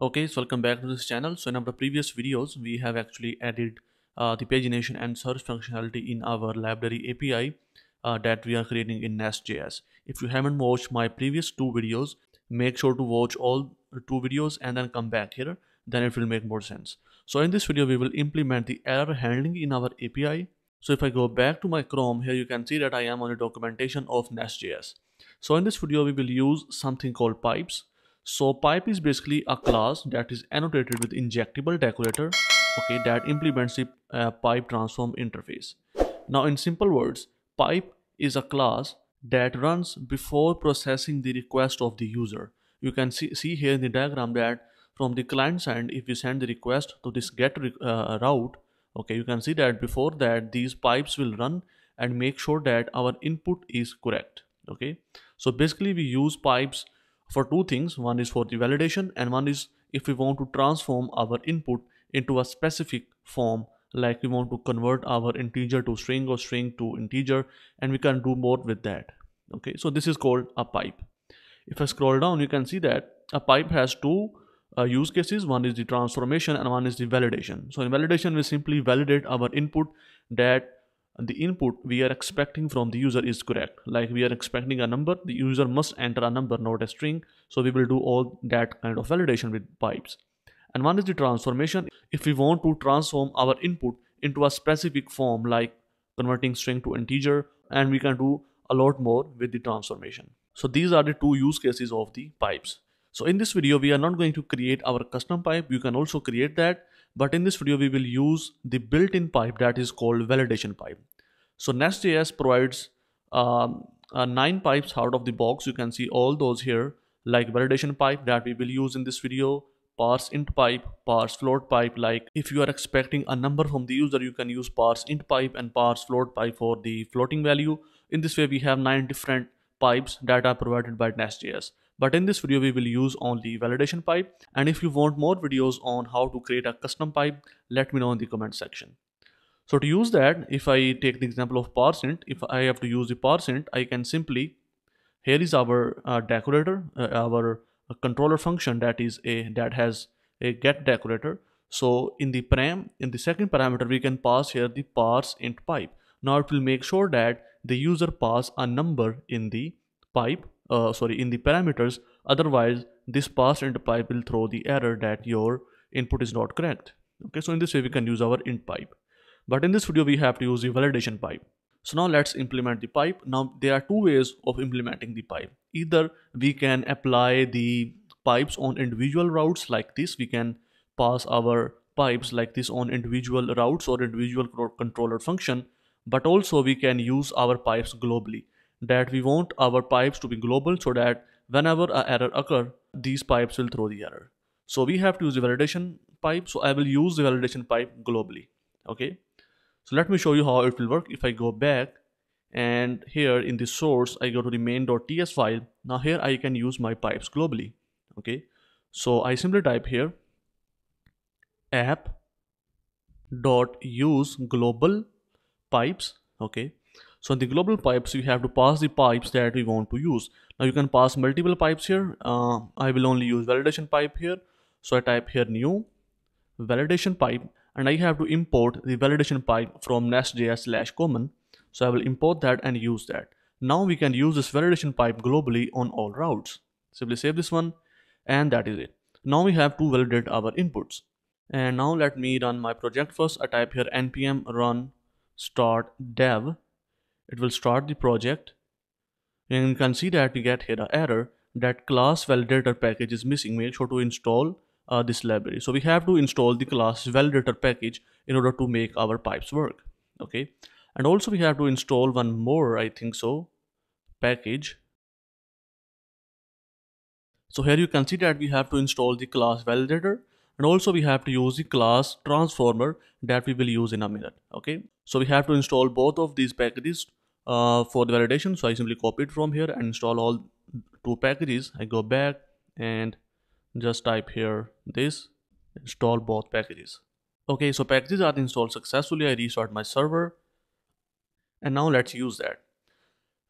Okay, so welcome back to this channel. So in our previous videos, we have actually added uh, the pagination and search functionality in our library API uh, that we are creating in Nest.js. If you haven't watched my previous two videos, make sure to watch all two videos and then come back here. Then it will make more sense. So in this video, we will implement the error handling in our API. So if I go back to my Chrome here, you can see that I am on the documentation of Nest.js. So in this video, we will use something called pipes. So pipe is basically a class that is annotated with injectable decorator, okay, that implements the uh, pipe transform interface. Now in simple words, pipe is a class that runs before processing the request of the user. You can see, see here in the diagram that from the client side, if we send the request to this get uh, route, okay, you can see that before that these pipes will run and make sure that our input is correct, okay. So basically we use pipes for two things. One is for the validation and one is if we want to transform our input into a specific form like we want to convert our integer to string or string to integer and we can do more with that. Okay so this is called a pipe. If i scroll down you can see that a pipe has two uh, use cases. One is the transformation and one is the validation. So in validation we simply validate our input that the input we are expecting from the user is correct. Like we are expecting a number the user must enter a number not a string. So we will do all that kind of validation with pipes. And one is the transformation. If we want to transform our input into a specific form like converting string to integer and we can do a lot more with the transformation. So these are the two use cases of the pipes. So in this video we are not going to create our custom pipe. You can also create that but in this video we will use the built-in pipe that is called validation pipe so Nest.js provides um, uh, nine pipes out of the box. You can see all those here like validation pipe that we will use in this video, parse int pipe, parse float pipe. Like if you are expecting a number from the user, you can use parse int pipe and parse float pipe for the floating value. In this way, we have nine different pipes that are provided by Nest.js. But in this video, we will use only validation pipe. And if you want more videos on how to create a custom pipe, let me know in the comment section. So to use that, if I take the example of parseInt, if I have to use the parseInt, I can simply, here is our uh, decorator, uh, our uh, controller function that is a, that has a get decorator. So in the param, in the second parameter, we can pass here the parseInt pipe. Now it will make sure that the user pass a number in the pipe, uh, sorry, in the parameters. Otherwise, this parseInt pipe will throw the error that your input is not correct. Okay, so in this way, we can use our int pipe. But in this video, we have to use the validation pipe. So now let's implement the pipe. Now there are two ways of implementing the pipe. Either we can apply the pipes on individual routes like this. We can pass our pipes like this on individual routes or individual controller function. But also we can use our pipes globally that we want our pipes to be global so that whenever an error occur, these pipes will throw the error. So we have to use the validation pipe. So I will use the validation pipe globally. Okay. So let me show you how it will work. If I go back and here in the source, I go to the main.ts file. Now here I can use my pipes globally. Okay. So I simply type here app dot use global pipes. Okay. So in the global pipes, you have to pass the pipes that we want to use. Now you can pass multiple pipes here. Uh, I will only use validation pipe here. So I type here new validation pipe and I have to import the validation pipe from nest.js slash common. So I will import that and use that. Now we can use this validation pipe globally on all routes. Simply save this one and that is it. Now we have to validate our inputs. And now let me run my project first. I type here npm run start dev. It will start the project. And you can see that we get here an error that class validator package is missing. Make sure to install uh, this library. So we have to install the class validator package in order to make our pipes work. Okay. And also we have to install one more, I think so, package. So here you can see that we have to install the class validator and also we have to use the class transformer that we will use in a minute. Okay. So we have to install both of these packages uh, for the validation. So I simply copy it from here and install all two packages. I go back and just type here this install both packages okay so packages are installed successfully i restart my server and now let's use that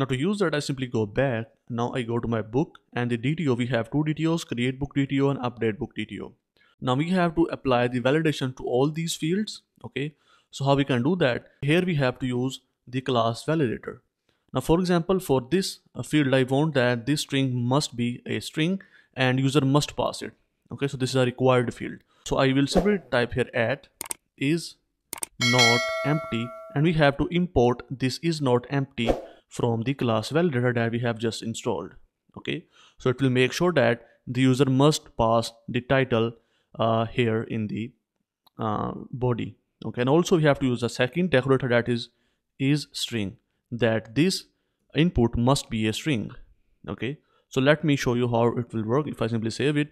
Now to use that, I simply go back. Now I go to my book and the DTO, we have two DTOs, create book DTO and update book DTO. Now we have to apply the validation to all these fields. Okay. So how we can do that? Here we have to use the class validator. Now, for example, for this uh, field, I want that this string must be a string and user must pass it. Okay, so this is a required field. So I will simply type here at is not empty and we have to import this is not empty from the class validator that we have just installed. Okay, so it will make sure that the user must pass the title uh, here in the uh, body. Okay, and also we have to use a second decorator that is is string that this input must be a string okay? So let me show you how it will work if I simply save it.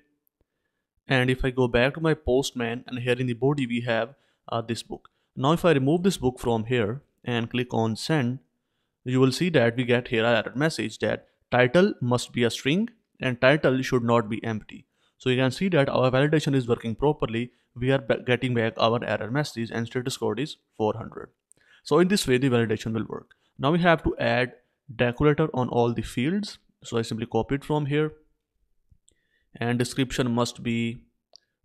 And if I go back to my postman and here in the body we have uh, this book. Now if I remove this book from here and click on send you will see that we get here a error message that title must be a string and title should not be empty. So you can see that our validation is working properly. We are getting back our error message and status code is 400 so in this way the validation will work. Now we have to add decorator on all the fields. So I simply copy it from here and description must be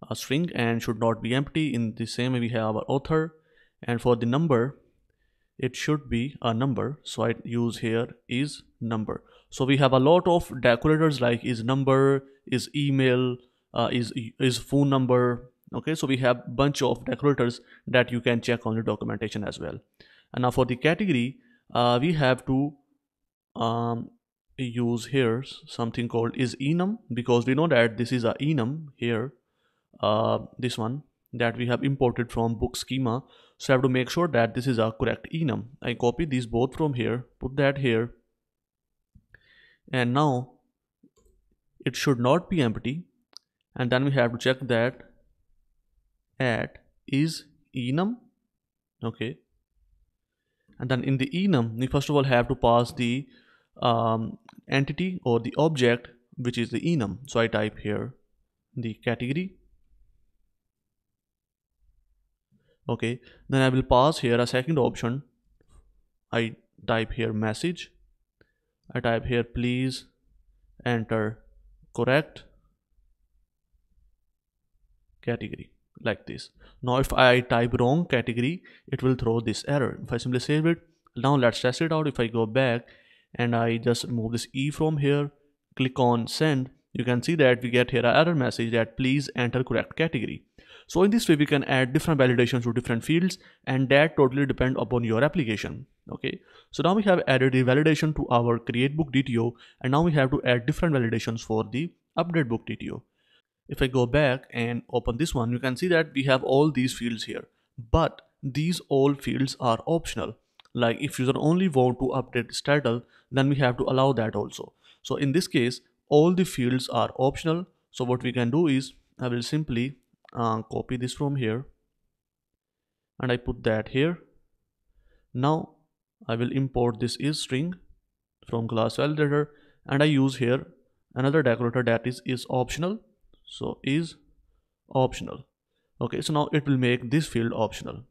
a string and should not be empty. In the same way we have our author and for the number it should be a number. So I use here is number. So we have a lot of decorators like is number, is email, uh, is is phone number, okay so we have bunch of decorators that you can check on the documentation as well and now for the category uh, we have to um, use here something called is enum because we know that this is a enum here uh, this one that we have imported from book schema. So I have to make sure that this is a correct enum. I copy these both from here put that here. And now it should not be empty. And then we have to check that at is enum. Okay and then in the enum we first of all have to pass the um, entity or the object which is the enum. So I type here the category. Okay then I will pass here a second option. I type here message. I type here please enter correct category like this. Now if I type wrong category it will throw this error. If I simply save it now let's test it out. If I go back and I just remove this E from here click on send you can see that we get here an error message that please enter correct category. So in this way we can add different validations to different fields and that totally depend upon your application. Okay. So now we have added the validation to our create book DTO and now we have to add different validations for the update book DTO if I go back and open this one, you can see that we have all these fields here. But these all fields are optional. Like if user only want to update title, then we have to allow that also. So in this case, all the fields are optional. So what we can do is I will simply uh, copy this from here and I put that here. Now I will import this is string from class validator and I use here another decorator that is is optional so is optional. Okay so now it will make this field optional.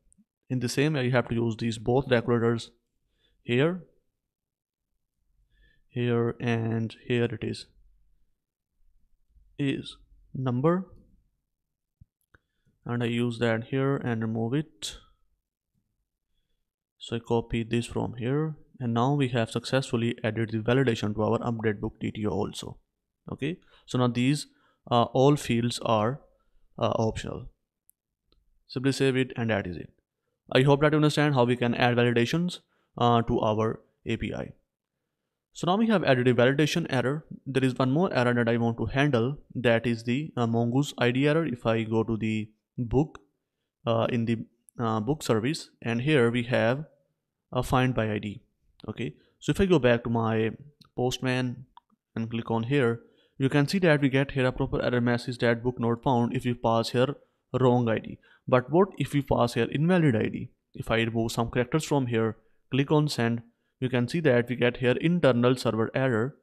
In the same way you have to use these both decorators here here and here it is. Is number and I use that here and remove it. So I copy this from here and now we have successfully added the validation to our update book DTO also. Okay so now these uh, all fields are uh, optional. Simply save it and that is it. I hope that you understand how we can add validations uh, to our api so now we have added a validation error. There is one more error that i want to handle. That is the uh, mongoose id error. If i go to the book uh, in the uh, book service and here we have a find by id okay? So if i go back to my postman and click on here you can see that we get here a proper error message that book not found if we pass here wrong id but what if we pass here invalid id if i remove some characters from here click on send. You can see that we get here internal server error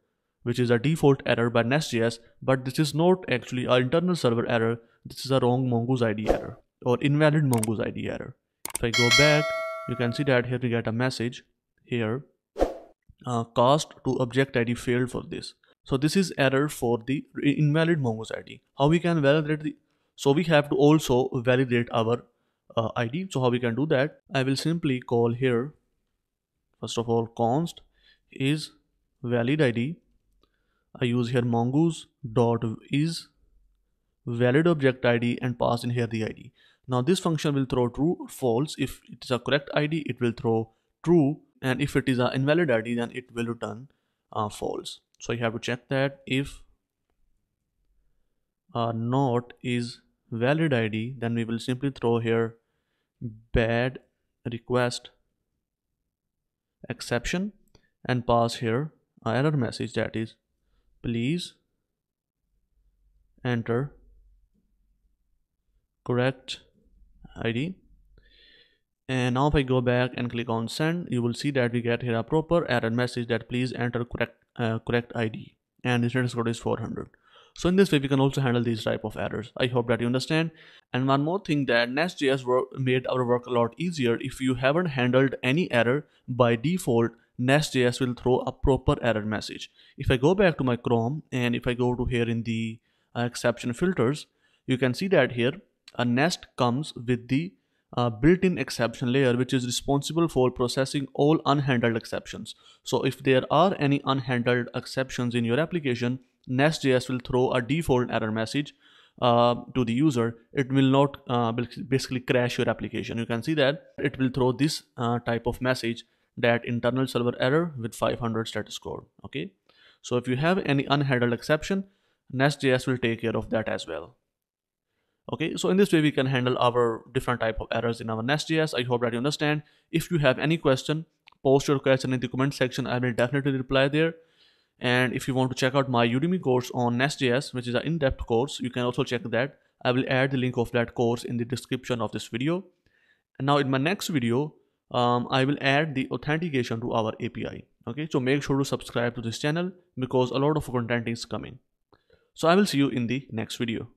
which is a default error by nest.js but this is not actually our internal server error. This is a wrong mongoose id error or invalid mongoose id error. If i go back you can see that here we get a message here. Uh, cast to object id failed for this so this is error for the invalid mongoose id how we can validate the so we have to also validate our uh, id so how we can do that? I will simply call here. First of all const is valid id i use here mongoose dot is valid object id and pass in here the id now this function will throw true or false. If it is a correct id it will throw true. And if it is an invalid id then it will return uh, false. So you have to check that if uh, not is valid id then we will simply throw here bad request exception and pass here an error message that is please enter correct id and now if I go back and click on send you will see that we get here a proper error message that please enter correct uh, correct ID and the status code is 400 so in this way we can also handle these type of errors. I hope that you understand. And one more thing that Nest.js made our work a lot easier. If you haven't handled any error by default Nest.js will throw a proper error message. If I go back to my Chrome and if I go to here in the uh, exception filters you can see that here a nest comes with the uh, built-in exception layer which is responsible for processing all unhandled exceptions. So if there are any unhandled exceptions in your application, Nest.js will throw a default error message uh, to the user. It will not uh, basically crash your application. You can see that it will throw this uh, type of message that internal server error with 500 status code. Okay. So if you have any unhandled exception, Nest.js will take care of that as well okay so in this way we can handle our different type of errors in our nest.js i hope that you understand. If you have any question post your question in the comment section. I will definitely reply there. And if you want to check out my udemy course on nest.js which is an in-depth course you can also check that. I will add the link of that course in the description of this video. And now in my next video um, i will add the authentication to our api okay so make sure to subscribe to this channel because a lot of content is coming. So i will see you in the next video